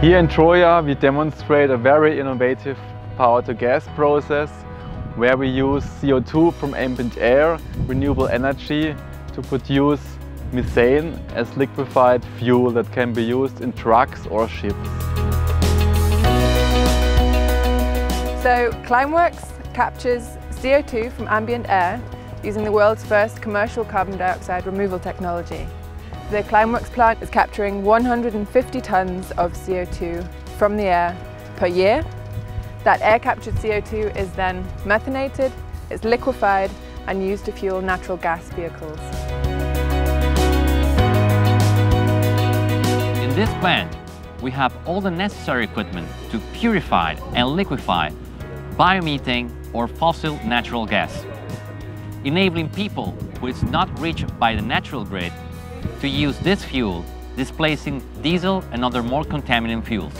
Here in Troia we demonstrate a very innovative power-to-gas process where we use CO2 from ambient air, renewable energy, to produce methane as liquefied fuel that can be used in trucks or ships. So Climeworks captures CO2 from ambient air using the world's first commercial carbon dioxide removal technology. The Climeworks plant is capturing 150 tonnes of CO2 from the air per year. That air captured CO2 is then methanated, it's liquefied and used to fuel natural gas vehicles. In this plant, we have all the necessary equipment to purify and liquefy biomethane or fossil natural gas, enabling people who is not reached by the natural grid to use this fuel, displacing diesel and other more contaminant fuels.